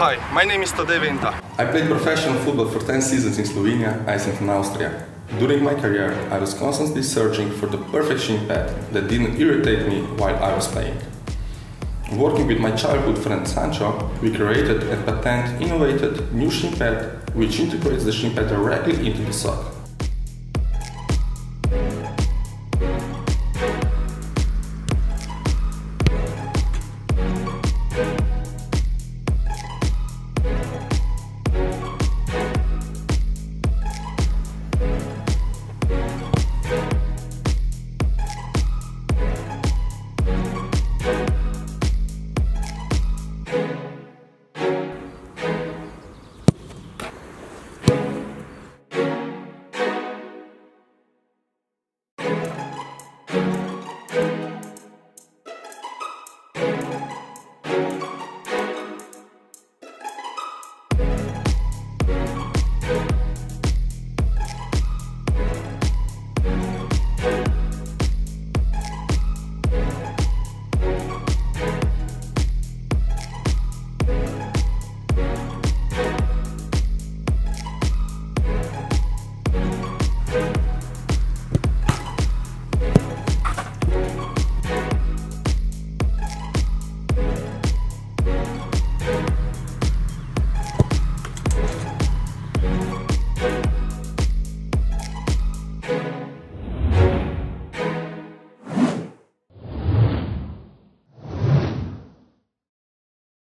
Hi, my name is Tadej Vinta. I played professional football for 10 seasons in Slovenia, Iceland and Austria. During my career, I was constantly searching for the perfect shin pad that didn't irritate me while I was playing. Working with my childhood friend Sancho, we created a patent innovated new shin pad which integrates the shin pad directly into the sock. Música